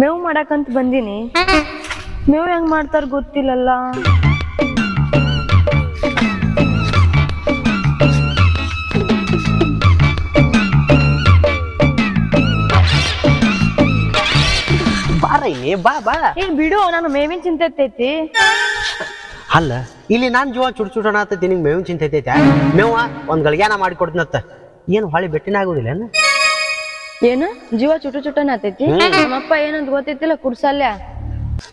ಮೇವು ಮಾಡಕಂತ ಬಂದೀನಿ. ಮೇವು ಹೆಂಗ್ ಮಾಡ್ತಾರ ಗೊತ್ತಿಲ್ಲಲ್ಲ. ಬಾ ಬಾ. ಏ ಬಿಡು ನಾನು ಮೇವಿನ ಚಿಂತೆ ಐತಿ ಅಲ್ಲ ಇಲ್ಲಿ ನಾನ್ ಜೀವ ಚುಡ್ ಚುಡಣ ಆತೈತಿ ನಿಂಗೆ ಮೇವಿನ ಚಿಂತೆ ಐತೈತೆ ಮೇವ ಒಂದ್ ಗಳಿಗ್ಯಾನ ಮಾಡಿ ಕೊಡ್ತೀನತ್ತ ಏನು ಹೊಳಿ ಬೆಟ್ಟಿನ ಆಗುದಿಲ್ಲ ಏನು? ಜೀವ ಚುಟು ಚುಟನ ಆತೈತಿ? ನಮ್ಮಪ್ಪ ಏನಂತ ಗೊತ್ತೈತಿಲ್ಲ ಕುಡ್ಸಲ್ಯ?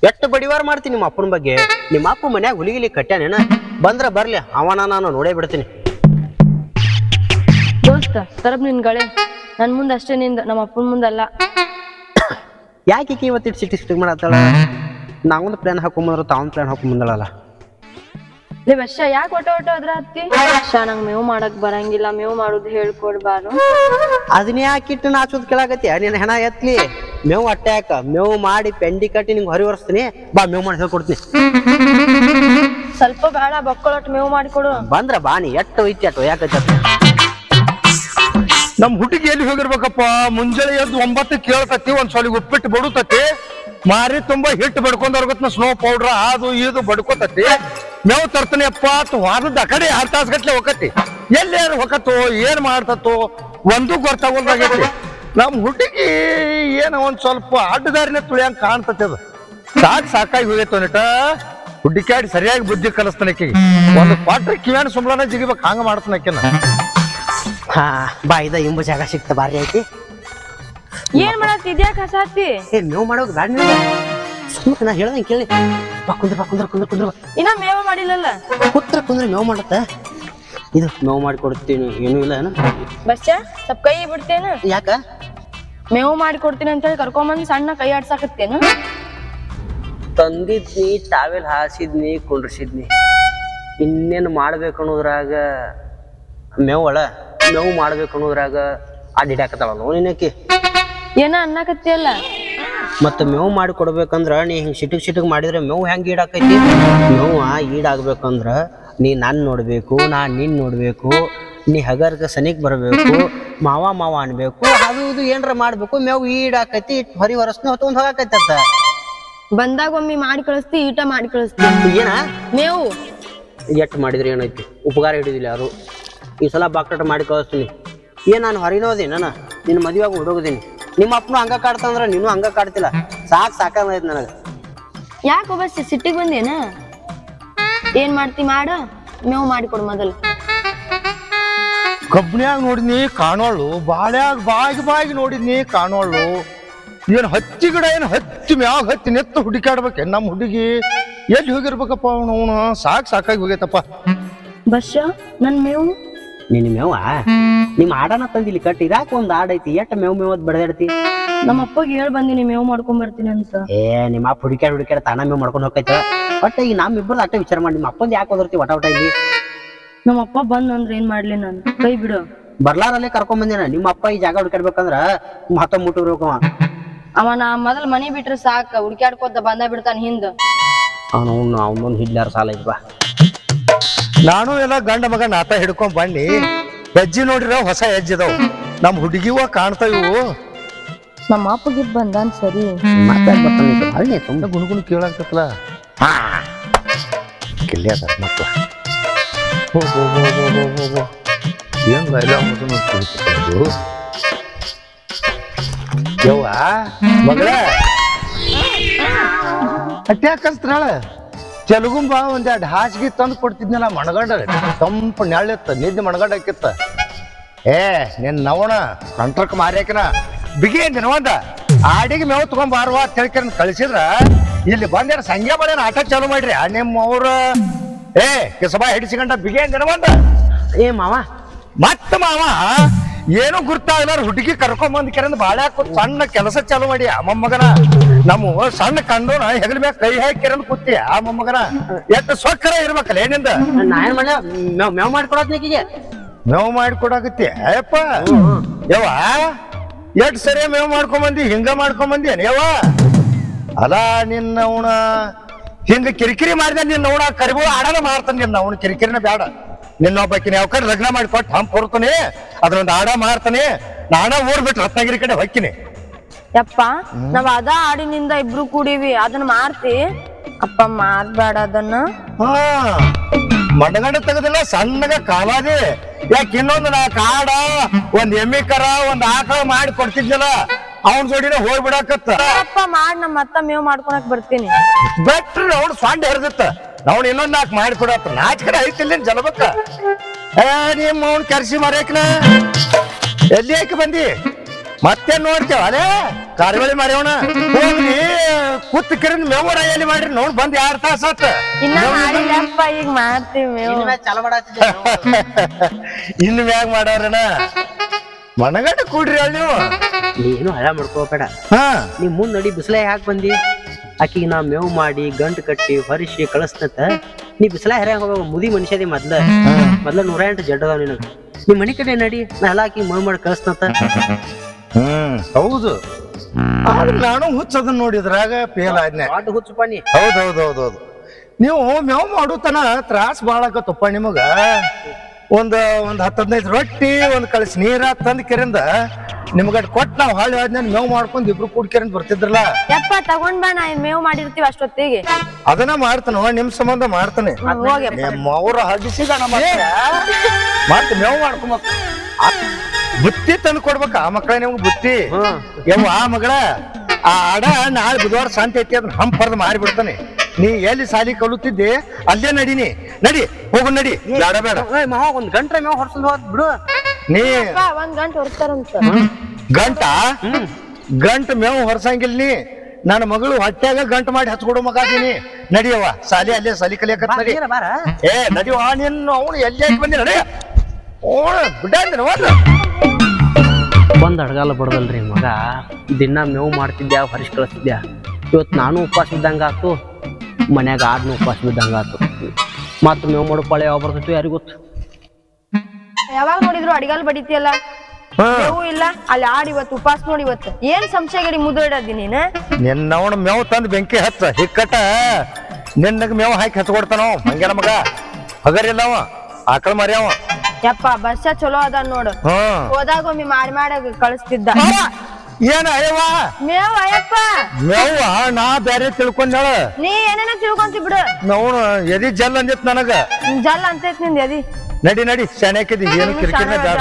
ಎಷ್ಟು ಬಡಿವಾರ ಮಾಡ್ತೀನಿ ನಿಮ್ಮ ಅಪ್ಪನ ಬಗ್ಗೆ. ನಿಮ್ಮ ಅಪ್ಪ ಮನ್ಯಾಗ ಹುಲಿಗಿಲಿ ಕಟ್ಟ್ಯಾನೇನ ಬಂದ್ರ ಬರ್ಲಿ ಅವನ ನಾನು ನೋಡೇ ಬಿಡ್ತೀನಿ. ದೋಸ್ತ ತರಬ್ ನಿನ್ ಗಳೆ. ನನ್ ಮುಂದೆ ಅಷ್ಟೇ ನಿಂದ ನಮ್ಮ ಅಪ್ಪನ ಮುಂದಲ್ಲ. ಯಾಕೆ ಇವತ್ತಿಟ್ಟು ಸಿಟಿ ಸಿಟಿ ಮಾಡತ್ತಾಳ? ನಾವೊಂದು ಪ್ಲಾನ್ ಹಾಕೊಂಬಂದ್ರ ತಾವೊಂದು ಪ್ಲಾನ್ ಹಾಕೊಂಬಂದಳಲ್ಲ ಲೇ ವರ್ಷ ಯಾಕೆ ಒಟ ಒಟ ಅದ್ರ ಹತ್ತಿ ವರ್ಷ ನಂಗ್ ಮೇವು ಮಾಡಕ್ ಬರಂಗಿಲ್ಲ ಮೇವು ಮಾಡುದು ಹೇಳ್ಕೊಡ್ಬಾರು ಅದನ್ನ ಯಾಕಿಟ್ಟು ನಾಚೋದ್ ಕೇಳಾಕತ್ತಿ? ನಿನ್ನ ಹೆಣ ಎತ್ಲಿ ಮೇವು ಅಟ್ಟೆ ಯಾಕ ಮೇವು ಮಾಡಿ ಪೆಂಡಿ ಕಟ್ಟಿ ನಿಂಗೆ ಹೊರಿ ಒರೆಸ್ತೀನಿ. ಬಾ ಮೇವು ಮಾಡಿ ಹೇಳ್ಕೊಡ್ತೀನಿ. ಸ್ವಲ್ಪ ಬೇಡ ಬಕ್ಕಳೊಟ್ಟು ಮೇವು ಮಾಡಿಕೊಡು. ಬಂದ್ರ ಬಾ ನೀ ಎಟ್ಟು ಐತಿ ಅಟ್ಟು ಯಾಕೈತಿ ನಮ್ ಹುಟ್ಟಿಗೆ ಎಲ್ಲಿ ಹೋಗಿರ್ಬೇಕಪ್ಪ? ಮುಂಜಾನೆ ಎದ್ದು ಒಂಬತ್ತು ಕೇಳ್ತತಿ ಒಂದ್ ಸಲ ಉಪ್ಪಿಟ್ಟು ಬಡುತತಿ. ಮಾರಿ ತುಂಬಾ ಹಿಟ್ಟು ಬಡ್ಕೊಂಡ್ ಸ್ನೋ ಪೌಡರ್ ಅದು ಇದು ಬಡ್ಕೋತತಿ. ಮೇವು ತರ್ತಾನೆ ಅಪ್ಪ ಅಂತ ವಾರದ ಆ ಕಡೆ ಆರ್ ತಾಸು ಗಟ್ಲೆ ಹೋಗತಿ ಎಲ್ಲಿ ಯಾರು ಹೋಗತ್ತೋ ಏನ್ ಮಾಡ್ತತ್ತೋ ಒಂದು ಗೊತ್ತಾಗೋದಾಗೈತಿ ನಮ್ ಹುಡುಗಿ ಏನೋ ಒಂದ್ ಸ್ವಲ್ಪ ಅಡ್ಡದಾರಿನ ತುಳಿಯಂಗ್ ಕಾಣ್ತತಿ ಅದು. ಸಾಕ್ ಸಾಕಾಗಿ ಹೋಗೈತೆ ನಿಟ ಹುಡ್ಡಿಕಾಡಿ ಸರಿಯಾಗಿ ಬುದ್ಧಿ ಕಲಿಸ್ತಾನೆ ಆಕಿಗೆ. ಒಂದು ಪಾಟ್ರ ಕಿವ್ಯಾನ ಸುಮ್ಲನ ಜಿಗಿಬೇಕು ಹಂಗ ಮಾಡ್ತಾನೆ ಆಕೆನ. ಹಾ ಬಾ ಇದ ಇಂಬು ಜಾಗ ಸಿಕ್ತ ಬಾರಿ ಐತಿ. ಏನ್ ಮಾಡತ್ತಿ ಇದ್ಯಾಕ ಹಸಾತಿ? ಏ ಮೇವು ಮಾಡೋದು ಬ್ಯಾಡ ನಾ ಹೇಳ್ದಂಗೆ ಕೇಳಿ. ಬಾ ಕುಂದ್ರ ಬಾ ಕುಂದ್ರ ಕುಂದ್ರ ಕುಂದ್ರ. ಇನ್ನ ಮೇವು ಮಾಡಿಲ್ಲಲ್ಲ? ಕುತ್ರ ಕುಂದ್ರೆ ಮೇವು ಮಾಡತ್ತ ಇದು ಮೇವು ಮಾಡಿ ಕೊಡ್ತೀನಿ ಏನೂ ಇಲ್ಲ ಏನು? ಬಸ್ಸ ಸ್ವಲ್ಪ ಕೈ ಬಿಡ್ತೇನ? ಯಾಕ? ಮೇವು ಮಾಡಿ ಕೊಡ್ತೀನಿ ಅಂತ ಹೇಳಿ ಕರ್ಕೊಂಬಂದು ಸಣ್ಣ ಕೈ ಆಡ್ಸಾಕತ್ತೇನು? ತಂದಿದ್ನಿ ಟಾವೆಲ್ ಹಾಸಿದ್ನಿ ಕುಂಡ್ರಿಸಿದ್ನಿ. ಇನ್ನೇನು ಮಾಡ್ಬೇಕು ಅನ್ನೋದ್ರಾಗ ಮೇವಳ ಮೇವು ಮಾಡ್ಬೇಕು ಅನ್ನೋದ್ರಾಗ ಅಡ್ಡಿಡಾಕತ್ತಾಳ ನಿನ್ನಕ್ಕೆ? ಏನ ಅನ್ನಕತ್ತಿಯಲ್ಲ? ಮತ್ತೆ ಮೇವು ಮಾಡಿ ಕೊಡ್ಬೇಕಂದ್ರ ನೀ ಹಿಂಗೆ ಸಿಟಿಗೆ ಸಿಟಿಗೆ ಮಾಡಿದ್ರೆ ಮೇವು ಹೆಂಗೆ ಈಡಾಕೈತಿ? ಮೇವು ಈಡಾಗ್ಬೇಕಂದ್ರ ನೀ ನಾನು ನೋಡಬೇಕು ನಾ ನಿನ್ನ ನೋಡಬೇಕು ನೀ ಹಗರ್ಗ ಸನಿಗ್ ಬರಬೇಕು ಮಾವ ಮಾವ ಅನ್ಬೇಕು ಅದು ಇದು ಏನರ ಮಾಡಬೇಕು ಮೇವು ಈಡಾಕೈತಿ ಹೊರಿ ಹೊರಸ್ನ ಹೊತ್ಕೊಂಡ್ ಹೋಗಾಕೈತಿ ಅಂತ. ಬಂದಾಗ ಒಮ್ಮೆ ಮಾಡಿ ಕಳಿಸ್ತಿ ಈಟ ಮಾಡಿ ಕಳಿಸ್ತಿ. ಏನ? ಮೇವು. ಎಟ್ಟು ಮಾಡಿದ್ರೆ ಏನೈತಿ? ಉಪಕಾರ ಹಿಡಿದಿಲ್ಲ ಯಾರು? ಈ ಸಲ ಬಾಕ್ಟಟ್ ಮಾಡಿ ಕಳಿಸ್ತೀನಿ. ಏನ್ ನಾನು ಹೊರಿನೋದಿ ನಾನು? ನಿನ್ನ ಮದುವೆಯಾಗಿ ಹುಡುಗದೀನಿ ನಿಮ್ಮ ಅಪ್ಪನು ಹಂಗ ಕಾಡ್ತಂದ್ರ ನೀನು ಹಂಗ ಕಾಡ್ತಿಲ್ಲ. ಸಾಕ್ ಸಾಕಾಗೈತಿ ನನಗ. ಯಾಕೆ ಒಬ್ಬ ಸಿಟ್ಟಿಗೆ ಬಂದೇನ? ಏನ್ ಮಾಡ್ತಿ ಮಾಡ? ಮೇವು ಮಾಡಿಕೊಡು ಮೊದಲು. ಕಬ್ಬಿಣ್ಯಾಗ ನೋಡಿದ್ನಿ ಕಾಣೋಳು ಬಾಳ್ಯಾಗ ಬಾಗಿ ಬಾಗಿ ನೋಡಿದ್ನಿ ಕಾಣೋಳು. ಏನ್ ಹತ್ತಿ ಗಿಡ ಏನ್ ಹತ್ತಿ ಮ್ಯಾಗ ಹತ್ತಿ ನೆತ್ತ ಹುಡುಕಾಡ್ಬೇಕೆ ನಮ್ಮ ಹುಡುಗಿ? ಎಲ್ಲಿ ಹೋಗಿರ್ಬೇಕಪ್ಪ ಅವನು? ಅವನು ಸಾಕ್ ಸಾಕಾಗಿ ಹೋಗೈತಪ್ಪ. ಬಸ್ ನನ್ ಮೇವು? ನಿನ್ನ ಮೇವ? ನಿಮ್ಮ ಆಡನ ತಂದಿಲಿ ಕಟ್ಟಿ ಇದಾಕ ಒಂದ್ ಆಡೈತಿ ಐತಿ? ಎಟ್ಟ ಮೇವ್ ಮೇವದ್ ಬಡದಾಡ್ತಿ? ನಮ್ಮ ಅಪ್ಪಗೆ ಹೇಳ್ ಬಂದಿನಿ ಮೇವ್ ಮಾಡ್ಕೊಂಡ್ ಬರ್ತೀನಿ ಅಂತ. ಏ ನಿಮ್ಮ ಅಪ್ಪ ಹುಡುಕ್ಯಾಡ ಹುಡುಕ್ಯಾಡ ತಾನ ಮೇವ್ ಮಾಡ್ಕೊಂಡ್ ಹೋಗೈತ ಬಟ್ ಈಗ ನಮ್ ಇಬ್ಬರು ಅಟ್ಟ ವಿಚಾರ ಮಾಡಿ ನಿಮ್ಮ ಅಪ್ಪಂದ್ ಯಾಕೆ ಹೋದಿರ್ತಿ ಒಟ ಒಟ ಇಲ್ಲಿ? ನಮ್ಮ ಅಪ್ಪ ಬಂದ್ ಅಂದ್ರೆ ಏನ್ ಮಾಡ್ಲಿ ನಾನು? ಕೈ ಬಿಡು. ಬರ್ಲಾರಲ್ಲೇ ಕರ್ಕೊಂಡ್ ಬಂದಿನ? ನಿಮ್ಮ ಅಪ್ಪ ಈ ಜಾಗ ಹುಡುಕ್ಯಾಡ್ಬೇಕಂದ್ರ ಮತ್ತ ಮುಟ್ಟಿರ್ಬೇಕು ಅವ. ನಾ ಮೊದಲ್ ಮನಿ ಬಿಟ್ರೆ ಸಾಕ ಹುಡ್ಕ್ಯಾಡ್ಕೋತ ಬಂದ ಬಿಡ್ತಾನ ಹಿಂದ. ಅವನು ಅವನೊಂದು ಹಿಡ್ಲಾರ ಸಾಲ ಬಾ ನಾನು ಎಲ್ಲ ಗಂಡ ಮಗ ನಾತ ಹಿಡ್ಕೊಂಡ್ ಬನ್ನಿ. ಹೆಜ್ಜೆ ನೋಡಿರ ಹೊಸ ಹೆಜ್ಜೆ ನಮ್ ನಮ್ಮ ಹುಡುಗಿವ ಕಾಣ್ತಾವ ಇವು. ನಮ್ಮ ಅಪ್ಪಗೆ ಬಂದಾನ್ ಸರಿ. ಮಾತಾಡ್ ಬರ್ತಾನೆ ಈಗ ಹಳ್ಳಿ ತುಂಬ ಗುಣಗುಣ ಕೇಳಾಕತ್ತಲ್ಲ. ಹಾ. ಕಿಲ್ಲಿ ಅದ ಏನ್ ಲೈಲಾ ಮಗನ ಯವ್ವ? ಮಗಳ? ತೆಲುಗುಂಬ ಒಂದೆರಡು ಹಾಸಿಗೆ ತಂದು ಕೊಡ್ತಿದ್ನಲ್ಲ ಮಣಗಂಡ ತಂಪು ನೆಳ್ಳಿತ್ತ ನಿದ್ದೆ ಮಣಗಂಡ ಹಾಕಿತ್ತ ಏ ನಿನ್ ನವಣ ಕಂಟ್ರಕ್ ಮಾರ್ಯಾಕಿನ ಬಿಗಿ ನಿನ್ವಂದ ಆಡಿಗೆ ಮೇವು ತಗೊಂಡ್ ಬಾರವಾ ಅಂತ ಹೇಳ್ಕರ್ ಕಳಿಸಿದ್ರ. ಇಲ್ಲಿ ಬಂದ್ಯಾರ ಸಂಜೆ ಬಳ್ಯಾನ ಆಟ ಚಾಲು ಮಾಡ್ರಿ. ಆ ನಿಮ್ಮ ಅವ್ರ ಏ ಕೆಸಬಾ ಹಿಡಿಸಿಕೊಂಡ ಬಿಗಿ ನಿನ್ವಂದ ಏ ಮಾವ. ಮತ್ತ ಮಾವ ಏನು ಗುರ್ತಾಗ್ಲಾರ ಹುಡುಗಿ ಕರ್ಕೊಂಡ್ ಬಂದ್ ಕೆರಂದ್ ಬಾಳ್ಯಾಕ ಸಣ್ಣ ಕೆಲಸ ಚಾಲು ಮಾಡಿ ಅಮ್ಮ ಮೊಮ್ಮಗನ ನಮ್ಮ ಸಣ್ಣ ಕಂಡೋನ ಹೆಗಲ ಮ್ಯಾಗ ಕೈ ಹಾಕಿ ಕುತ್ತಿ ಕೂತಿ. ಆ ಮೊಮ್ಮಗನ ಎಷ್ಟು ಸೊಕ್ಕರ ಇರ್ಬೇಕಲ್ಲ ಏನಿಂದ? ನಾ ಏನ್ ಮಾಡ್ಲ ಮೇವ್ ಮೇವ್ ಮಾಡ್ಕೊಡತ್ನಿಕಿಗೆ ಮೇವ್ ಮಾಡ್ಕೊಡಾಕತ್ತಿ. ಅಯ್ಯಪ್ಪ. ಯವ್ವ? ಎಷ್ಟ್ ಸರಿ ಮೇವ್ ಮಾಡ್ಕೊಂಬಂದಿ ಹಿಂಗ ಮಾಡ್ಕೊಂಬಂದಿ ಯವ್ವ? ಅಲ್ಲ ನಿನ್ನ ಅವನ ಹಿಂಗ ಕಿರಿಕಿರಿ ಮಾಡಿದ ನಿನ್ನ ಅವನ ಕರಿಬೋ ಆಡನ ಮಾಡ್ತಾನೆ ನಿನ್ನ ಅವನ ಕಿರಿಕಿರಿನ ಬೇಡ ನಿನ್ನ ಒಬ್ಬಕಿನ ಯಾವ ಕಡೆ ಲಗ್ನ ಮಾಡಿ ಕೊಟ್ಟು ಹಂಪ್ ಹೊರ್ತಾನೆ ಅದ್ರೊಂದು ಆಡ ಮಾಡ್ತಾನೆ ನಾನ ಊರ್ ಬಿಟ್ಟು ರತ್ನಗಿರಿ ಕಡೆ ಹೊಕ್ಕಿನಿ. ಯಪ್ಪ ನಾವ್ ಅದ ಹಾಡಿನಿಂದ ಇಬ್ರು ಕೂಡಿವಿ ಅದನ್ನ ಮಾರ್ತಿ. ಅಪ್ಪ ಮಾರ್ಬೇಡ ಅದನ್ನ. ಹಾ ಮಡಗಂಡ ತೆಗದಿಲ್ಲ ಸಣ್ಣಗ ಕಾಲಾದಿ. ಯಾಕೆ ಇನ್ನೊಂದು ನಾ ಕಾಡ ಒಂದ್ ಎಮ್ಮಿ ಕರ ಒಂದ್ ಆಕಳ ಮಾಡಿ ಕೊಡ್ತಿದ್ನಲ್ಲ ಅವನ್ ಜೋಡಿನ ಹೋಗ್ಬಿಡಕತ್ತ ಅಪ್ಪ ಮಾಡ್ ನಮ್ಮ ಅತ್ತ ಮೇವ್ ಮಾಡ್ಕೊಳಕ್ ಬರ್ತೀನಿ. ಬೆಟ್ರ ಅವ್ನ ಸ್ವಾಂಡ ಹಿಡ್ದಿತ್ತ ಅವ್ನ ಇನ್ನೊಂದ್ ನಾಕ್ ಮಾಡಿ ಕೊಡತ್ತ ನಾಚಿಕಡೆ ಐತಿಲ್ಲ ಜಲಬಕ್ಕ. ಏ ನಿಮ್ಮ ಅವ್ನ್ ಕರ್ಸಿ ಮರ್ಯಾಕನ. ಎಲ್ಲಿ ಯಾಕೆ ಬಂದಿ? ಮತ್ತೆ ನೋಡ್ತೇವ? ಅದೇ ಕಾರ್ಬಳಿ ಮಾರ್ಯವಣ ಹೋಗ್ಲಿ ಕುತ್ ಕಿರಣ ಮೇವರ ಎಲ್ಲಿ ಮಾಡ್ರಿ ನೋಡ್ ಬಂದ್ ಯಾರ್ ತಾಸ ಇನ್ ಇನ್ನ ಮಾಡಿಲ್ಲಪ್ಪ ಈಗ ಮಾಡ್ತೀವಿ ಮೇವ್. ಚಾಲು ಮಾಡತ್ತಿದ್ದೆ ಇನ್ನು ಮ್ಯಾಗ ಮಾಡಾರಣ ಮನಗಂಡ ಕೂಡ್ರಿ ಅಲ್ಲಿ ನೀವು. ನೀನು ಹಳ ಮಾಡ್ಕೋಬೇಡ. ಹಾ. ನೀ ಮುಂದ್ ನಡಿ ಬಿಸಿಲ ಯಾಕೆ ಬಂದಿ? ಆಕಿಗೆ ನಾ ಮೇವು ಮಾಡಿ ಗಂಟು ಕಟ್ಟಿ ಹೊರಿಸಿ ಕಳಿಸ್ತಂತ ನೀ ಬಿಸಿಲ ಹೆರ ಹೋಗ ಮುದಿ ಮನುಷ್ಯದಿ ಮೊದ್ಲ. ಮೊದ್ಲ ನೂರ ಎಂಟು ಜಡ್ಡದ ಅದಾವ ನಿನಗ. ನೀ ಮನಿ ಕಡೆ ನಡಿ ನಾ ಎಲ್ಲ ಆಕಿ ಮೇವ್ ಮಾಡಿ ಕಳಿಸ್ತಂತ ಹ್ಮ್. ಹೌದು. ಆದ್ರೆ ನಾನು ಹುಚ್ಚದನ್ನ ನೋಡಿದ್ರಾಗ ಫೇಲ್ ಆದ್ನೆ. ಹುಚ್ಚಪ್ಪ ನೀ. ಹೌದ್ ಹೌದ್ ಹೌದ್ ಹೌದು. ನೀವು ಮೇವ್ ಮಾಡುತನ ತ್ರಾಸ್ ಬಾಳ ಆಕತ್ತಪ್ಪ ನಿಮಗ. ಒಂದ್ ಒಂದ್ ಹತ್ತ್ ಹದಿನೈದು ರೊಟ್ಟಿ ಒಂದ್ ಕಳಸಿ ನೀರ ತಂದ್ ಕೆರಿಂದ ನಿಮ್ಗ ಕೊಟ್ ನಾವ್ ಹಾಳಿ ಆದ್ನ ಮೇವ್ ಮಾಡ್ಕೊಂಡ್ ಇಬ್ರು ಕೂಡ್ಕೆರಿಂದ ಬರ್ತಿದ್ರಲ್ಲ. ಯಪ್ಪ ತಗೊಂಡ್ ಬಾ ನಾ ಮೇವ್ ಮಾಡಿರ್ತೀವಿ ಅಷ್ಟೊತ್ತಿಗೆ. ಅದನ್ನ ಮಾಡ್ತಾನ ನಿಮ್ ಸಂಬಂಧ ಮಾಡ್ತಾನೆ. ಹೋಗ್ಯಪ್ಪ ಅವ್ರ ಹಡಿಸಿದ ಮತ್ತೆ. ಮೇವ್ ಮಾಡ್ಕೊಂಬಕ್ ಬುತ್ತಿ ತಂದು ಕೊಡ್ಬೇಕ ಆ ಮಕ್ಕಳ ನಿಮ್ಗೆ ಬುತ್ತಿ. ಯವ್ವ ಆ ಮಗಳ ಆ ಆಡ ನಾಳೆ ಬುಧವಾರ ಶಾಂತಿ ಐತಿ ಅದನ್ನ ಹಂಪ್ ಹರ್ದು ಮಾರಿ ಬಿಡ್ತಾನೆ ನೀ ಎಲ್ಲಿ ಸಾಲಿ ಕಲುತ್ತಿದ್ದೆ ಅಲ್ಲೇ ನಡೀನಿ. ನಡಿ ಹೋಗು ನಡಿ. ಬೇಡ ಬೇಡ. ಮಾವ ಒಂದ್ ಗಂಟೆ ಮೇವ್ ಹೊರ್ಸಂದ್ ಹೋದ್ ಬಿಡು. ನೀ ಒಂದ್ ಗಂಟೆ ಹೊರ್ತಾರಂತ ಗಂಟ? ಹ್ಮ್. ಗಂಟ ಮೇವು ಹೊರಸಂಗಿಲ್ಲ ನೀ. ನನ್ನ ಮಗಳು ಹೊಟ್ಯಾಗ ಗಂಟು ಮಾಡಿ ಹಚ್ಕೊಡು ಮಗ ಅದೀನಿ. ನಡಿಯವ್ವ ಸಾಲಿ ಅಲ್ಲೇ ಸಾಲಿ ಕಲಿಯಕ ನಡಿ. ಏ ನಡಿಯವ್ವ ನಿನ್ನ ಅವನು ಎಲ್ಲಿ ಬಂದಿ ನಡಿ. ಓ ಬಿಡ ಅಂದಿನ ಅಡ್ಗಾಲ ಒಂದ್ ಅಡಗಾಲ ಬಡದಲ್ರಿ ಮಗ. ದಿನ ಮೇವು ಮಾಡ್ತಿದ್ದೆ ಹೊರಿಸಿ ಕಳಿಸ್ತಿದ್ದೆ ಇವತ್ತು ನಾನು ಉಪವಾಸ ಬಿದ್ದಂಗ ಆಯ್ತು ಮನ್ಯಾಗ ಆಡ್ನು ಉಪವಾಸ ಬಿದ್ದಂಗ ಆಯ್ತು ಮತ್ತ ಮೇವು ಮಾಡೋ ಪಾಳೆ ಯಾವ ಬರ್ತೈತಿ ಯಾರಿಗೂ ಗೊತ್ತು? ಯಾವಾಗ ನೋಡಿದ್ರು ಅಡಿಗಾಲ್ ಬಡಿತಿಯಲ್ಲ? ಹಾ. ಮೇವು ಇಲ್ಲ ಅಲ್ಲಿ ಆಡ್ ಇವತ್ತು ಉಪವಾಸ ನೋಡಿ ಇವತ್ತು. ಏನ್ ಸಂಶಯ ಗಡಿ ನೀನು? ನೀನ್ ನಿನ್ನವನ ಮೇವು ತಂದು ಬೆಂಕಿ ಹತ್ತ ಹಿಕ್ಕಟ ನಿನ್ನಗೆ ಮೇವು ಹಾಕಿ ಹಚ್ಕೊಡ್ತಾನವ ಹಂಗೇನ ಮಗ? ಹಗರಿಲ್ಲವ ಆಕಳ ಮರ್ಯಾವ ಯಪ್ಪ ಬಸ್ಸ ಚಲೋ ಅದ ನೋಡು. ಹೋದಾಗ ಒಮ್ಮೆ ಮಾಡಿ ಮಾಡಿ ಕಳಿಸ್ತಿದ್ದ. ಏನ ಅಯ್ಯವ ಮೇವ್ ಅಯ್ಯಪ್ಪ. ಮೇವ ನಾ ಬ್ಯಾರೆ ತಿಳ್ಕೊಂಡಾಳ. ನೀ ಏನೇನ ತಿಳ್ಕೊಂತಿ ಬಿಡು. ನೋಡು ಎದಿ ಜಲ್ ಅಂದಿತ್ ನನಗ. ಜಲ್ ಅಂತೈತ್ನಿಂದ ಎದಿ. ನಡಿ ನಡಿ ಶಾನ್ಯಾಕಿದಿ ಏನು ಶಾಣೆ ಬೇಡ.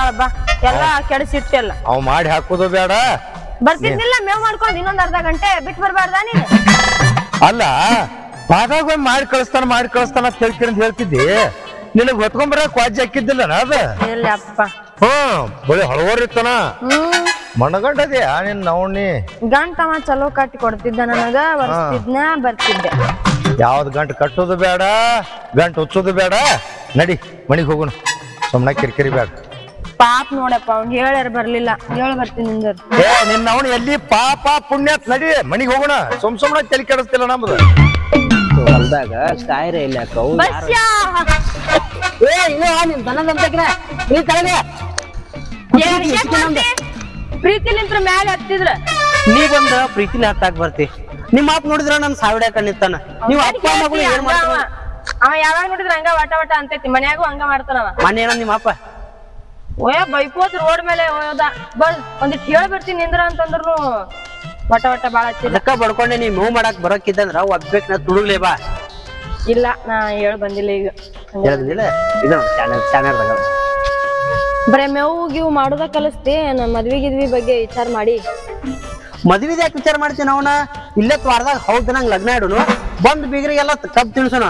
ಎಲ್ಲ ಕೆಡಿಸಿಟ್ಟೆಲ್ಲ ಅವ್ ಮಾಡಿ ಹಾಕೋದು ಬೇಡ. ಬರ್ತಿದ್ನಿಲ್ಲ ಮೇವ್ ಮಾಡ್ಕೊಂಡ್ ಇನ್ನೊಂದ್ ಅರ್ಧ ಗಂಟೆ ಬಿಟ್ಟು ಬರ್ಬಾರ್ದ ನೀನು? ಅಲ್ಲ ಬಾದಾಗ ಒಮ್ಮೆ ಮಾಡಿ ಕಳಿಸ್ತಾನ ಮಾಡಿ ಕಳಿಸ್ತಾನ ಅಂತ ಹೇಳ್ಕಿರಂತ ಹೇಳ್ತಿದ್ದಿ. ನಿನಗ್ ಹೊತ್ಕೊಂಬರ ಕ್ವಾಜಿ ಹಾಕಿದ್ದಿಲ್ಲ ಅದ? ಎಲ್ಲಿ ಅಪ್ಪ ಹ್ಮ್ ಬಳಿ ಹಳವರ್ ಇತ್ತನ ಹ್ಮ್ ಗಂಟ ನಿನ್ ನವಣಿ. ಗಂಟವ ಚಲೋ ಕಟ್ಟಿ ಕೊಡ್ತಿದ್ದ ನನಗ ಬರ್ತಿದ್ನ ಬರ್ತಿದ್ದೆ. ಯಾವ್ದು ಗಂಟು ಕಟ್ಟೋದು ಬೇಡ ಗಂಟು ಹುಚ್ಚೋದು ಬೇಡ. ನಡಿ ಮನಿಗ್ ಹೋಗೋಣ ಸುಮ್ಮನೆ ಕಿರಿಕಿರಿ ಬೇಡ ಪಾಪ ನೋಡಪ್ಪ ಅವ್ನ್ ಹೇಳ್ಯಾರ ಬರ್ಲಿಲ್ಲ. ಹೇಳ ಬರ್ತೀನಿ ನಿಂದರ್. ಏ ನಿನ್ನ ಅವನು ಎಲ್ಲಿ? ಪಾಪ ಪುಣ್ಯ ನಡಿ ಮನಿಗ್ ಹೋಗೋಣ. ಸುಮ್ ಸುಮ್ಮನೆ ತಲೆ ಕೆಡಿಸ್ತಿಲ್ಲ ನಮ್ದು. ಹೊಲ್ದಾಗ ಕಾಯಿರೆ ಇಲ್ಲ ಕೌ ಬಸ್ಯಾ. ಏ ಇದು ನಿಮ್ ದನದಂತಕ್ರ ನೀ ತಳಗೆ ಪ್ರೀತಿ ನಿಂತ್ರ ಮ್ಯಾಲೆ ಹತ್ತಿದ್ರ. ನೀ ಬಂದ ಪ್ರೀತಿಲಿ ಹತ್ತಾಕ್ ಬರ್ತಿ. ನಿಮ್ಮ ಅಪ್ಪ ನೋಡಿದ್ರ ನನ್ ಸಾವಿಡ ಕಣ್ಣಿತ್ತಾನ ನೀವ್ ಅಪ್ಪ ಮಗಳು ಏನ್ ಹಂಗ ಮಾಡ್ತಾರ? ಅವ. ಯಾವಾಗ ನೋಡಿದ್ರ ಹಂಗ ವಟ ವಟ ಅಂತೈತಿ. ಮನ್ಯಾಗೂ ಹಂಗ ಮಾಡ್ತಾನವ ಮನೇನ ನಿಮ್ಮ ಅಪ್ಪ? ಓಯ ಬೈಕೋತ್ ರೋಡ್ ಮೇಲೆ ಹೋದ. ಬಸ್ ಒಂದಿಟ್ ಹೇಳ್ ಬರ್ತೀನಿ ನಿಂದ್ರ ಅಂತಂದ್ರು ವಟ ವಟ ಬಾಳ ಹಚ್ಚಿಲ್ಲ ಬಡ್ಕೊಂಡೆ ನೀ ಮೂವ್ ಮಾಡಕ್ ಬರೋಕಿದ್ದಂದ್ರ ಒಬ್ಬೇಕ್ ನಾ ತುಡುಗ್ಲೇ ಬಾ. ಇಲ್ಲ ನಾ ಹೇಳ ಬಂದಿಲ್ಲ ಈಗ. ಇದು ಚಾನಲ್ ಚಾನಲ್ದಾಗ ಬರೇ ಮೇವು ಗಿವು ಮಾಡುದ ಕಲಿಸ್ತಿ ನಾ ಮದ್ವಿ ಗಿದ್ವಿ ಬಗ್ಗೆ ವಿಚಾರ ಮಾಡಿ. ಮದ್ವಿದ ಯಾಕೆ ವಿಚಾರ ಮಾಡ್ತೀನಿ ಅವನ? ಇಲ್ಲೇ ವಾರದಾಗ ಹೌದು ನಂಗೆ ಲಗ್ನ ಇಡುನು ಬಂದ್ ಬೀಗರಿಗೆಲ್ಲ ಕಬ್ಬು ತಿನ್ಸೋಣ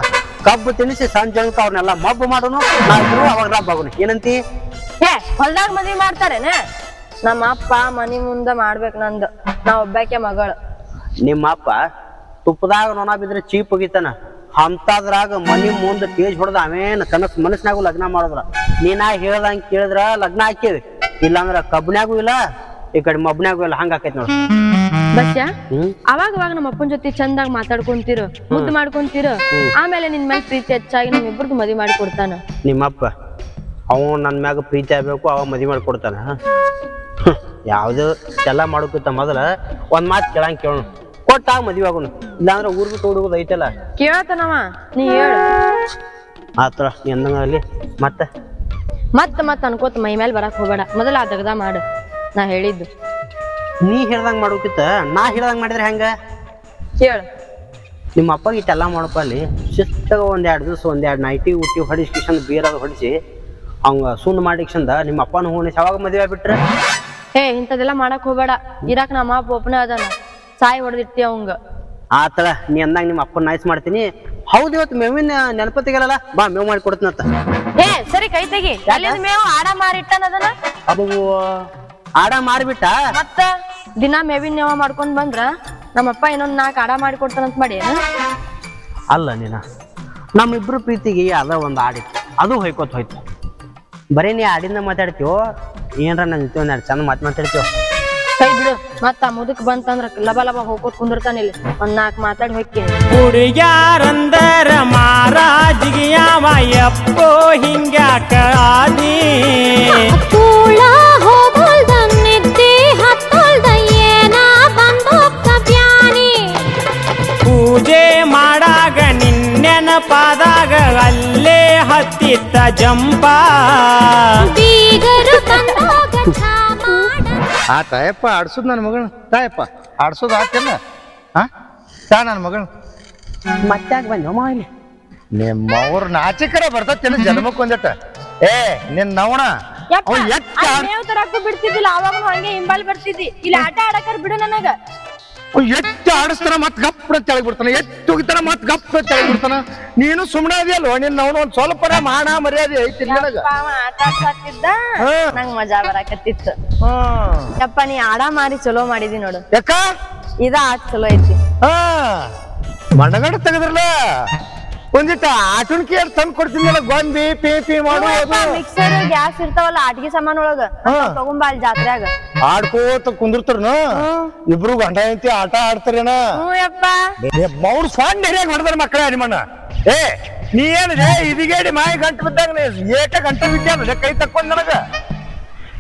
ಕಬ್ಬು ತಿನ್ನಿಸಿ ಸಂಜೆ ಅಂತ ಅವ್ರನ್ನೆಲ್ಲ ಮಬ್ಬು ಮಾಡೋನು ನಾನು ಅವಾಗ ರಬ್ಬ ಆಗೋನು. ಏನಂತಿ? ಏ ಹೊಲ್ದಾಗ ಮದ್ವಿ ಮಾಡ್ತಾರೇನ? ನಮ್ಮ ಅಪ್ಪ ಮನಿ ಮುಂದೆ ಮಾಡ್ಬೇಕು ನಂದು. ನಾ ಒಬ್ಬಾಕೆ ಮಗಳು. ನಿಮ್ಮ ಅಪ್ಪ ತುಪ್ಪದಾಗ ನೋಣ ಬಿದ್ರೆ ಚೀಪ್ ಹೋಗಿತಾನ ಅಂತದ್ರಾಗ ಮನಿ ಮುಂದೆ ತೇಜ್ ಹೊಡೆದ ಅವೇನ್ ಕನಸ್ ಮನಸ್ನಾಗೂ ಲಗ್ನ ಮಾಡಿದ್ರ ನೀನಾ ಹೇಳ್ದಂಗೆ ಕೇಳಿದ್ರ ಲಗ್ನ ಹಾಕಿವಿ ಇಲ್ಲಾಂದ್ರ ಕಬ್ನ್ಯಾಗೂ ಇಲ್ಲ ಈ ಕಡೆ ಮಬ್ನ್ಯಾಗೂ ಇಲ್ಲ ಹಂಗ ಆಕೈತಿ ನೋಡ್ರಿ ಬಸ್ಯಾ ಹ್ಮ್? ಅವಾಗ ಅವಾಗ ನಮ್ಮ ಅಪ್ಪನ ಜೊತೆ ಚಂದಾಗ ಮಾತಾಡ್ಕೊಂತೀರ ಮುದ್ದು ಮಾಡ್ಕೊಂತೀರ ಆಮೇಲೆ ನಿನ್ ಮೇಲೆ ಪ್ರೀತಿ ಹೆಚ್ಚಾಗಿ ನಮ್ಮಿಬ್ಬರಿಗೂ ಮದ್ವಿ ಮಾಡಿ ಕೊಡ್ತಾನ. ನಿಮ್ಮಪ್ಪ ಅವ ನನ್ನ ಮ್ಯಾಗ ಪ್ರೀತಿ ಆಗ್ಬೇಕು ಅವ ಮದಿ ಮಾಡಿ ಕೊಡ್ತಾನ. ಯಾವ್ದು ಎಲ್ಲ ಮಾಡೋಕ್ಕಿಂತ ಮೊದಲ ಒಂದ್ ಮಾತು ಕೇಳಂಗ್ ಕೇಳೋಣ. ಕೊಟ್ಟಾಗ ಮದ್ವೆ ಆಗೋಣ. ಇಲ್ಲಾಂದ್ರೆ ಊರ್ ಬಿಟ್ಟು ಹುಡುಗದು ಐತಲ್ಲ. ಕೇಳ್ತಾನವ ನೀ ಹೇಳು. ಆತರ ಎಂದಂಗ ಅಲ್ಲಿ ಮತ್ತೆ? ಮತ್ತ ಮತ್ತ ಅನ್ಕೋತ ಮೈ ಮೇಲೆ ಬರಕ್ ಹೋಗ್ಬೇಡ. ಮೊದಲ ಆ ದಗದ ಮಾಡು. ನಾ ಹೇಳಿದ್ದು. ನೀ ಹೇಳ್ದಂಗ ಮಾಡೋಕಿತ್ತ ನಾ ಹೇಳ್ದಂಗೆ ಮಾಡಿದ್ರೆ ಹೆಂಗ? ಕೇಳು. ನಿಮ್ಮ ಅಪ್ಪಗೆ ಇಟ್ಟೆಲ್ಲ ಮಾಡಪ್ಪ ಅಲ್ಲಿ. ಶಿಸ್ತಾಗ ಒಂದೆರಡು ಎರಡು ದಿವಸ ಒಂದೆರಡು ಎರಡು ನೈಟಿ ಉಟ್ಟಿ ಹೊಡಿಸಿ ಕಿಶನ್ ಹೊಡಿಸಿ ಅವಂಗ ಸುಂದ್ ಮಾಡಿಕ್ಷಂದ ನಿಮ್ಮ ಅಪ್ಪನ ಹೂಣಿಸಿ ಯಾವಾಗ ಮದುವೆ ಬಿಟ್ರೆ ಏ ಇಂಥದೆಲ್ಲ ಮಾಡಕ್ ಹೋಗ್ಬೇಡ. ಇರಾಕ್ ನಮ್ಮ ಅಪ್ಪ ಒಬ್ಬನೇ ಅದಾನ. ಸಾಯಿ ಹೊಡೆದಿಟ್ಟಿ ಅವಂಗ. ಆತಳ ನೀ ಅಂದಾಗ ನಿಮ್ಮ ಅಪ್ಪನ ನಾಯ್ಸ್ ಮಾಡ್ತೀನಿ. ಹೌದು ಇವತ್ತು ಮೇವಿನ ತೆಗಲ್ಲ ಬಾ ಮೇವು ಮಾಡಿ ಕೊಡ್ತೀನಂತ ಏ ಸರಿ ಕೈ ತೆಗಿ. ಅಲ್ಲಿಂದ ಮೇವು ಆಡ ಮಾರಿಟ್ಟಾನ ಅದನ್ನ? ಆಡ ಮಾರಿಬಿಟ್ಟ? ಮತ್ತ ದಿನ ಮೇವಿನ ನೇವ ಮಾಡ್ಕೊಂಡ್ ಬಂದ್ರ ನಮ್ಮಪ್ಪ ಇನ್ನೊಂದ್ ನಾಲ್ಕು ಆಡ ಮಾಡಿ ಕೊಡ್ತಾನಂತ ಮಾಡಿ ಅಲ್ಲ ನೀನ ನಮ್ಮಿಬ್ರು ಪ್ರೀತಿಗೆ ಅದ ಒಂದು ಆಡಿತ್ತು. ಅದು ಹೊಯ್ಕೋತ ಹೋಯ್ತು. ಬರೀ ನೀ ಆಡಿಂದ ಮಾತಾಡ್ತೀವೋ ಏನ್ರ ನನ್ನ ಜೊತೆ ಚಂದ ಮಾತು ಮಾತಾಡ್ತೀವೋ ಕೈ ಬಿಡು ಮತ್ತ ಆ ಮುದುಕ್ ಬಂತಂದ್ರ ಲಬ ಲಬ ಹೋಗ್ಕೋತ್ ಕುಂದಿರ್ತಾನ ಇಲ್ಲಿ. ಒಂದ್ ನಾಲ್ಕು ಮಾತಾಡಿ ಹೋಗ್ತೀನಿ ಹುಡುಗ್ಯಾರಂದರ ಮಾರಾಜಿಗೆ ಯಾವ ಎಪ್ಪೋ ಹಿಂಗ್ಯಾಕ ಆದಿ. ಕೂಳ ಹೋಗೋಲ್ದನ್ನಿದ್ದೆ ಹತ್ತೋಲ್ದ ಏನ ಬಂದೋಗ್ತ ಬ್ಯಾನಿ. ಪೂಜೆ ಮಾಡಾಗ ನಿನ್ನೆನ ಪಾದಾಗ ಅಲ್ಲೇ ಹತ್ತಿತ್ತ ಜಂಪ. ಬೀಗರು ಬಂದೋಗ ಚಾ. ಮಾಡ ಆ ತಾಯಪ್ಪ ಆಡ್ಸೋದು ನನ್ನ ಮಗಳ. ತಾಯಪ್ಪ ಆಡ್ಸೋದು ಆತೇನ? ಹಾ ತಾ ನನ್ನ ಮಗಳು. ಮತ್ತಾಗ ಬಂದ ಇಲ್ಲಿ. ನಿಮ್ಮ ಅವ್ರ ನಾಚಿಕರ ಬರ್ತತ್ತೆ ಜನ್ಮಕ್ಕೆ ಒಂದಟ ಏ ನಿನ್ ನವಣ ಬಿಡ್ತಿದ್ದಿಲ್ಲ ಅವಾಗ ಹಂಗೆ ಹಿಂಬಾಲ್ ಬರ್ತಿದ್ದಿ. ಇಲ್ಲಿ ಆಟ ಆಡಕರ್ ಬಿಡು ನನಗ. ಎತ್ತ ಆಡಿಸ್ತಾನ ಮತ್ ಗಪ್ಪ ತೆಳಗ್ ಬಿಡ್ತಾನ. ಎತ್ತು ಹೋಗಿತಾನ ಮತ್ ಗಪ್ಪ ತೆಳಗ್ ಬಿಡ್ತಾನ. ನೀನು ಸುಮ್ಮನೆ ಅದಿಯಲ್ವ ನೀನ್ ಅವನು ಒಂದ್ ಸ್ವಲ್ಪ ಮಾನ ಮರ್ಯಾದೆ ಐತಿ ನಿನಗ. ನಂಗ್ ಮಜಾ ಬರಾಕತ್ತಿತ್ತು. ಹ್ಮ್ ಯಪ್ಪ ನೀ ಆಡ ಮಾರಿ ಚಲೋ ಮಾಡಿದಿ ನೋಡು. ಯಾಕ? ಇದ ಆಟ ಚಲೋ ಐತಿ. ಹಾ. ಮಣ್ಣಗಡ ತೆಗದ್ರಲ್ಲ ಒಂದಿಟ್ಟ ಆಟುಣಿಕೆ ತಂದ್ ಕೊಡ್ತೀನಲ್ಲ ಗೊಂಬಿ ಪಿ ಪಿ ಮಾಡು ಮಿಕ್ಸರ್ ಗ್ಯಾಸ್ ಇರ್ತಾವಲ್ಲ ಆಟಿಗೆ ಸಾಮಾನ್ ಒಳಗ. ತಗೊಂಬ ಅಲ್ಲಿ ಜಾತ್ರೆಯಾಗ. ಆಡ್ಕೋತ ಕುಂದಿರ್ತಾರನ? ಇಬ್ರು ಗಂಡ ಹೆಂಡತಿ ಆಟ ಆಡ್ತಾರೇನ? ಅವ್ರು ಸಣ್ಣ ಹಿರಿಯಾಗ ಹೊಡೆದ್ರ ಮಕ್ಕಳ ನಿಮ್ಮಣ್ಣ ಏ ನೀ ಏನಿದೆ ಇದಿಗೇಡಿ ಮಾಯ ಗಂಟು ಬಿದ್ದಾಗ ನೀ ಏಕ ಗಂಟು ಬಿದ್ದ ಕೈ ತಕ್ಕೊಂಡ್ ನನಗ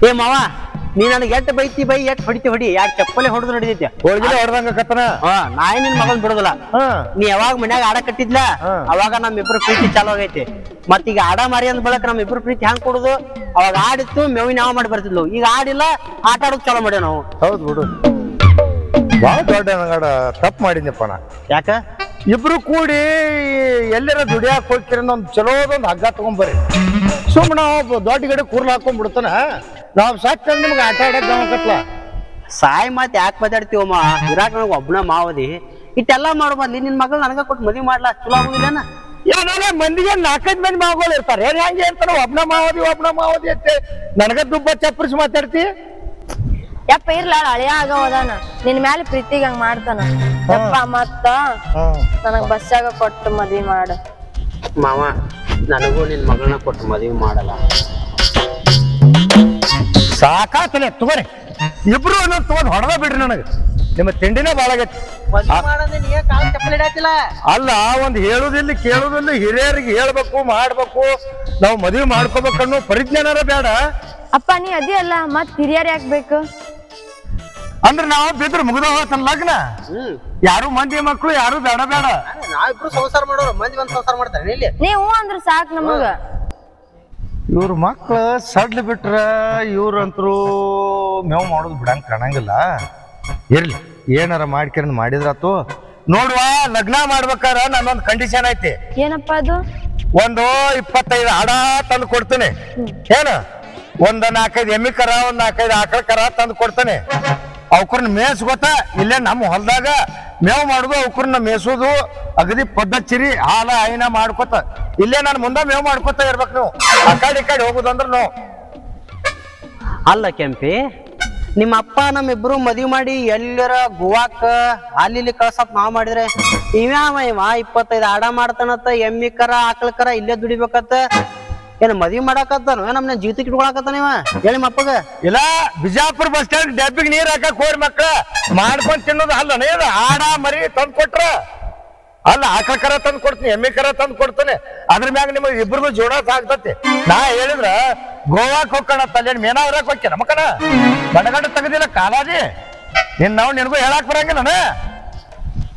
ಏ ಮಾವ ನೀ ನನಗೆ ಎಟ್ ಬೈತಿ ಬೈ ಎಟ್ ಹೊಡಿತಿ ಹೊಡಿ. ಯಾಕೆ ಚಪ್ಪಲೆ ಹೊಡೆದು ನಡಿದೈತಿ ಹೋಳ್ಗಿಲೆ ಹೊಡೆದಂಗ ಕತ್ತನ? ನಾಯಿ ನಿನ್ ಮಗನ್ ಬಿಡೋದಲ್ಲ. ನೀ ಯಾವಾಗ ಮನ್ಯಾಗ ಆಡ ಕಟ್ಟಿದ್ಲ. ಅವಾಗ ನಮ್ಮಿಬ್ರು ಪ್ರೀತಿ ಚಾಲು ಆಗೈತಿ. ಮತ್ತೀಗ ಆಡ ಮಾರಿ ಅಂದ್ ಬಳಕ ನಮ್ಮಿಬ್ರು ಪ್ರೀತಿ ಹೆಂಗ್ ಕೊಡುದು? ಅವಾಗ ಆಡಿತ್ತು ಮೇವಿನ ಯಾವ ಮಾಡಿ ಬರ್ತಿದ್ಲು. ಈಗ ಆಡಿಲ್ಲ ಆಟ ಆಡೋದ್ ಚಾಲು ಮಾಡ್ಯಾವ ನಾವು ಹೌದು ಬಿಡು. ಬಹಳ ದೊಡ್ಡ ತಪ್ಪು ಮಾಡಿದ್ನಪ್ಪ ನಾ. ಯಾಕ? ಇಬ್ರು ಕೂಡಿ ಎಲ್ಲರ ದುಡಿಯಾಕ ಹೋಗ್ತೀರ ಒಂದ್ ಚಲೋದೊಂದು ಹಗ್ಗ ತಗೊಂಬರ್ರಿ ಸುಮ್ಮನೆ ದೊಡ್ಡ ಗಡೆ ಕೂರ್ಲ ಹಾಕೊಂಡ್ ಬಿಡ್ತಾನ. ನಾವ್ ಸತ್ತ ನಿಮ್ಗೆ ಆಟ ಆಡಕ್ ಗಮಕತ್ಲ ಸಾಯಿ ಮತ್ತೆ ಯಾಕೆ ಮಾತಾಡ್ತೀವಮ್ಮ? ಇರಾಕ ನನಗೆ ಒಬ್ಬನ ಮಾವದಿ. ಇಟ್ಟೆಲ್ಲ ಮಾಡೋ ನಿನ್ ಮಗಳು ನನಗ ಕೊಟ್ಟು ಮದ್ವಿ ಮಾಡ್ಲಾ? ಚಲೋ ಆಗುದಿಲ್ಲೇನ? ಏನೇ ಮಂದಿಗೆ ನಾಲ್ಕೈದು ಮಂದಿ ಮಾವುಗಳು ಇರ್ತಾರೆ. ಏನ್ ಹಂಗೆ ಇರ್ತಾರ? ಒಬ್ನ ಮಾವದಿ ಒಬ್ನ ಮಾವದಿ ಅಂತ. ನನಗ ದುಬ್ಬ ಚಪ್ಪರಿಸಿ ಮಾತಾಡ್ತಿ? ಯಪ್ಪ ಇರ್ಲ ಹಳೆಯ ಆಗ ಹೋದಾನ. ನಿನ್ ಮ್ಯಾಲ ಪ್ರೀತಿಗೆ ಹಂಗ ಮಾಡ್ತಾನ. ಯಪ್ಪ ಮತ್ತ? ನನಗ್ ಬಸ್ಸಾಗ ಕೊಟ್ಟು ಮದ್ವಿ ಮಾಡ. ಮಾವ ನನಗೂ ನಿನ್ ಮಗಳನ್ನ ಕೊಟ್ಟು ಮದ್ವಿ ಮಾಡಲ್ಲ. ಸಾಕಾತಲೆ ತಗೋರಿ. ಇಬ್ರು ಒಂದೊಂದು ತಗೊಂಡ್ ಹೊಡೆದ ಬಿಡ್ರಿ ನನಗೆ. ನಿಮ್ಮ ತಿಂಡಿನೇ ಭಾಳ ಆಗೈತಿ. ಅಲ್ಲ ಒಂದ್ ಹೇಳುದಿಲ್ಲ ಕೇಳುದಿಲ್ಲ ಹಿರಿಯರಿಗೆ ಹೇಳ್ಬೇಕು ಮಾಡ್ಬೇಕು. ನಾವು ಮದುವೆ ಮಾಡ್ಕೋಬೇಕನ್ನೋ ಪರಿಜ್ಞಾನರ ಬೇಡ. ಅಪ್ಪ ನೀ ಅದೇ ಅಲ್ಲ ಮತ್ ಹಿರಿಯರ್ ಯಾಕೆ ಬೇಕು? ಅಂದ್ರೆ ನಾವು ಬಿದ್ರ ಮುಗಿದ ಹೋಗತ್ತನ ಲಗ್ನ? ಹ್ಮ್. ಯಾರು ಮಂದಿ ಮಕ್ಕಳು ಯಾರು ಬೇಡ ಬೇಡ. ನಾವಿಬ್ರು ಸಂಸಾರ ಮಾಡೋರು ಮಂದಿ ಬಂದ್ ಸಂಸಾರ ಮಾಡ್ತಾರೆ. ಇಲ್ಲಿ. ನೀವು ಅಂದ್ರೆ ಸಾಕು ನಮಗ. ಇವ್ರ ಮಕ್ಳು ಸಡ್ಲ್ ಬಿಟ್ರ ಇವ್ರಂತ್ರು ಮೇವು ಮಾಡೋದು ಬಿಡಂಗ್ ಕಾಣಂಗಿಲ್ಲ. ಇರ್ಲಿ ಏನಾರ ಮಾಡ್ಕಿರಂದ್ ಮಾಡಿದ್ರಾತು ನೋಡುವ ಲಗ್ನ ಮಾಡ್ಬೇಕಾರ ನನ್ನೊಂದು ಕಂಡೀಷನ್ ಐತಿ. ಏನಪ್ಪ ಅದು? ಒಂದು ಇಪ್ಪತ್ತೈದು ಹಡ ತಂದು ಕೊಡ್ತೇನೆ. ಏನು? ಒಂದ್ ನಾಲ್ಕೈದು ಎಮ್ಮಿ ಕರ ಒಂದ್ ನಾಲ್ಕೈದು ಆಕಳ ಕರ ತಂದು ಕೊಡ್ತೇನೆ. ಅವಕ್ರನ್ನ ಮೇಸ್ ಗೊತ್ತಾ? ಇಲ್ಲೇ ನಮ್ಮ ಹೊಲದಾಗ ಮೇವ್ ಮಾಡುದು ಅವಕ್ರನ್ನ ಮೇಸೋದು, ಅಗದಿ ಪದ್ಧತಿರಿ ಹಾಲ ಐನ ಮಾಡ್ಕೊತ. ಇಲ್ಲೇ ನಾನು ಮುಂದೆ ಮೇವ್ ಮಾಡ್ಕೊತ ಇರ್ಬೇಕು ನೀವು. ಆ ಕಡೆ ಈ ಕಡೆ ಹೋಗುದಂದ್ರ ನಾವು. ಅಲ್ಲ ಕೆಂಪಿ, ನಿಮ್ಮ ಅಪ್ಪ ನಮ್ಮಿಬ್ರು ಮದುವೆ ಮಾಡಿ ಎಲ್ಲರ ಗೋವಾಕ ಅಲ್ಲಿ ಕಳ್ಸಕ್ ನಾವ್ ಮಾಡಿದ್ರೆ ಇವ್ಯಾವ ಇವ ಇಪ್ಪತ್ತೈದು ಆಡ ಮಾಡ್ತಾನತ್ತ ಎಮ್ಮಿ ಕರ, ಆಕಳ ಕರ ಇಲ್ಲೇ ದುಡಿಬೇಕತ್ತ ಏನ್ ಮದ್ವಿ ಮಾಡಾಕತ್ತಾನ? ನಮ್ನ ಜೀವಿತಕ್ಕೆ ಇಟ್ಕೊಳಕತ್ತಾನ ಹೇಳಿ ಮಪ್ಪಗ. ಇಲ್ಲ, ಬಿಜಾಪುರ ಬಸ್ ಸ್ಟ್ಯಾಂಡ್ ಡಬ್ಬಿಗೆ ನೀರ್ ಹಾಕಕ್ ಹೋರಿ ಮಕ್ಳ. ಮಾಡ್ಕೊಂಡ್ ತಿನ್ನೋದು ಅಲ್ಲ ನೇದ ಆಡ ಮರಿ ತಂದ್ ಕೊಟ್ರ? ಅಲ್ಲ, ಆಕಳ ಕರ ತಂದ್ ಕೊಡ್ತೀನಿ, ಎಮ್ಮೆ ಕರ ತಂದ್ ಕೊಡ್ತೇನೆ. ಅದ್ರ ಮ್ಯಾಗ ನಿಮಗೆ ಇಬ್ಬರು ಜೋಡ ಸಾಕ್ತತಿ ನಾ ಹೇಳಿದ್ರ, ಗೋವಾಕ್ ಹೋಗ್ಕಣ ಮೇನಾ ಮೇನಾವ್ರಾಕ್ ಹೋಗ್ಯ ನಮಕನ ಬಡಗಡ ತೆಗದಿಲ್ಲ ಕಾಲಾಜಿ? ನಿನ್ ನಾವು ನಿನಗೂ ಹೇಳಾಕ್ ಬರಂಗಿಲ್ಲನ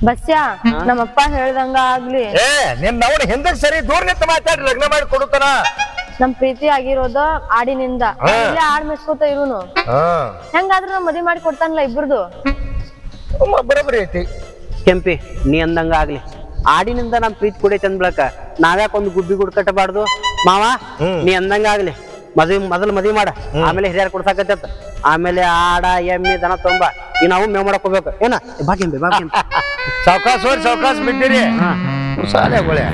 ಬಸ್ಯಾ ನಮ್ಮಪ್ಪ ಹೇಳ್ದಂಗ ಆಗ್ಲಿ. ಏ ನಿನ್ನ ಹಿಂದಕ್ ಸರಿ ದೂರ ನಿಂತ ಮಾತಾಡಿ ಲಗ್ನ ಮಾಡಿ ಕೊಡುತ್ತಾನ? ನಮ್ ಪ್ರೀತಿ ಆಗಿರೋದು ಆಡಿನಿಂದ. ಇಲ್ಲೇ ಆಡ್ ಮೆಸ್ಕೋತ ಇರುನು. ಹಾ. ಹೆಂಗಾದ್ರೂ ನಮ್ ಮದ್ವಿ ಮಾಡಿ ಕೊಡ್ತಾನಲ್ಲ ಇಬ್ರದು? ಐತಿ. ಕೆಂಪಿ ನೀ ಅಂದಂಗ ಆಗ್ಲಿ. ಆಡಿನಿಂದ ನಮ್ ಪ್ರೀತಿ ಕುಡಿ ತಂದ್ ನಾವ್ಯಾಕೊಂದು ನಾವ್ಯಾಕ ಒಂದು ಗುಬ್ಬಿ ಗುಡ್ ಕಟ್ಟಬಾರ್ದು? ಮಾವಾ ನೀ ಅಂದಂಗ ಆಗ್ಲಿ. ಮದ್ವಿ ಮೊದಲು ಮದ್ವಿ ಮಾಡ. ಆಮೇಲೆ ಹಿರಿಯರ್ ಕೊಡ್ಸಾಕತ್ತ ಆಮೇಲೆ ಆಡ ಎಮ್ಮಿ ದನ ತೊಂಬ. ಈ ನಾವು ಮೇವ್ ಮಾಡಕ್ ಹೋಗ್ಬೇಕು. ಏನ? ಬಾ ಕೆಂಪಿ ಬಾ ಕೆಂಪಿ ಸಾವ್ಕಾಸ್ ಹೋರಿ ಸಾವ್ಕಾಸ್ ಬಿಟ್ಟಿರಿ ಸಾಲೆ ಗೊಳೆ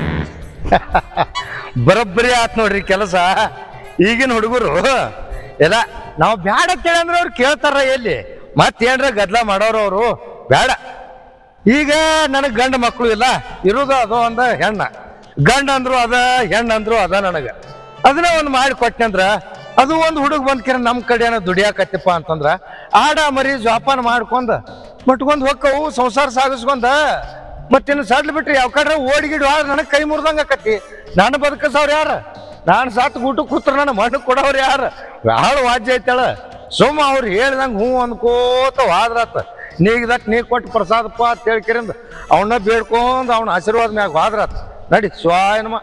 ಬರೋಬ್ಬರಿ ಆತ್ ನೋಡ್ರಿ ಕೆಲಸ. ಈಗಿನ ಹುಡುಗರು ಎಲ್ಲ ನಾವು ಬ್ಯಾಡ ಕೇಳಂದ್ರೆ ಅವ್ರು ಕೇಳ್ತಾರ ಎಲ್ಲಿ? ಮತ್ತೇನ್ರ ಗದ್ಲ ಮಾಡೋರು ಅವರು? ಬ್ಯಾಡ. ಈಗ ನನಗೆ ಗಂಡ ಮಕ್ಕಳು ಇಲ್ಲ. ಇರೋದು ಅದು ಒಂದ ಹೆಣ್ಣ. ಗಂಡ ಅಂದ್ರು ಅದ ಹೆಣ್ಣ ಅಂದ್ರು ಅದ ನನಗ. ಅದನ್ನ ಒಂದು ಮಾಡಿ ಕೊಟ್ಟಂದ್ರ ಅದು ಒಂದು ಹುಡುಗ ಬಂದ್ಕಿರ ನಮ್ಮ ಕಡೆನ ದುಡಿಯಾಕತ್ತಿಪ್ಪ ಅಂತಂದ್ರ ಆಡ ಮರಿ ಜೋಪಾನ ಮಾಡ್ಕೊಂಡ ಮಟ್ಕೊಂಡ್ ಹೊಕ್ಕವು ಸಂಸಾರ ಸಾಗಿಸ್ಕೊಂಡ ಮತ್ತಿನ್ನು ಸಡ್ಲ್ ಬಿಟ್ರಿ ಯಾವ ಕಡೆ ಓಡಿಗಿಡು ಆದ್ರೆ ನನಗೆ ಕೈ ಮುರಿದಂಗ ಆಕತಿ ನಾನು ಬದುಕಸವ್ರು ಯಾರ? ನಾನು ಸಾತ್ ಊಟ ಕೂತ್ರ ನನ್ನ ಮಣ್ಣು ಕೊಡೋರು ಯಾರು? ಭಾಳ ವಾಜ್ಯ ಐತಳ? ಸುಮ್ಮ ಅವ್ರು ಹೇಳ್ದಂಗ ಹ್ಞೂ ಅನ್ಕೋತ ವಾದ್ರಾತ. ನೀಗಿದಕ್ಕೆ ನೀ ಕೊಟ್ಟು ಪ್ರಸಾದಪ್ಪ ಅಂತ ಹೇಳ್ಕಿರಿಂದ ಅವನ್ನ ಬೇಡ್ಕೊಂಡ್ ಅವನ ಆಶೀರ್ವಾದ ಮ್ಯಾಗ ವಾದ್ರಾತ. ನಡಿ ಸ್ವಾಯನಮ